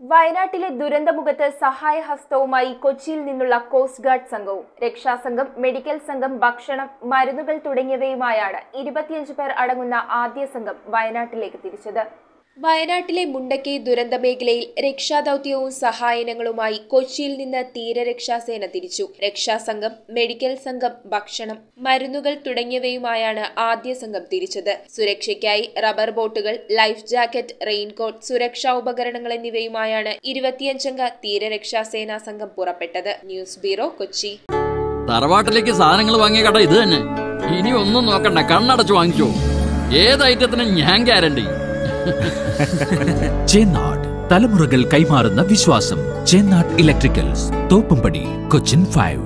വയനാട്ടിലെ ദുരന്തമുഖത്ത് സഹായഹസ്തവുമായി കൊച്ചിയിൽ നിന്നുള്ള കോസ്റ്റ് ഗാർഡ് സംഘവും രക്ഷാസംഘം മെഡിക്കൽ സംഘം ഭക്ഷണം മരുന്നുകൾ തുടങ്ങിയവയുമായാണ് ഇരുപത്തിയഞ്ച് പേർ അടങ്ങുന്ന ആദ്യ സംഘം വയനാട്ടിലേക്ക് തിരിച്ചത്. വയനാട്ടിലെ മുണ്ടക്കൈ ദുരന്ത മേഖലയിൽ രക്ഷാദൌത്യവും സഹായനങ്ങളുമായി കൊച്ചിയിൽ നിന്ന് തീരരക്ഷാസേന തിരിച്ചു. രക്ഷാസംഘം മെഡിക്കൽ സംഘം ഭക്ഷണം മരുന്നുകൾ തുടങ്ങിയവയുമായാണ് ആദ്യ സംഘം തിരിച്ചത്. സുരക്ഷയ്ക്കായി റബ്ബർ ബോട്ടുകൾ ലൈഫ് ജാക്കറ്റ് റെയിൻകോട്ട് സുരക്ഷാ ഉപകരണങ്ങൾ എന്നിവയുമായാണ് ഇരുപത്തിയഞ്ചംഗ തീരരക്ഷാസേനാ സംഘം പുറപ്പെട്ടത്. News bureau Kochi. തറവാട്ടിലേക്ക് സാധനങ്ങൾ വാങ്ങിയ കട ഇത് തന്നെ. ഇനി ഒന്നും നോക്കണ്ട. കണ്ണടച്ച് വാങ്ങിച്ചോ ഏത് ഐറ്റത്തിനും ഞാൻ ഗ്യാരണ്ടി. ചേന്നാട് തലമുറകൾ കൈമാറുന്ന വിശ്വാസം. Chennad electricals Thoppumpady Cochin five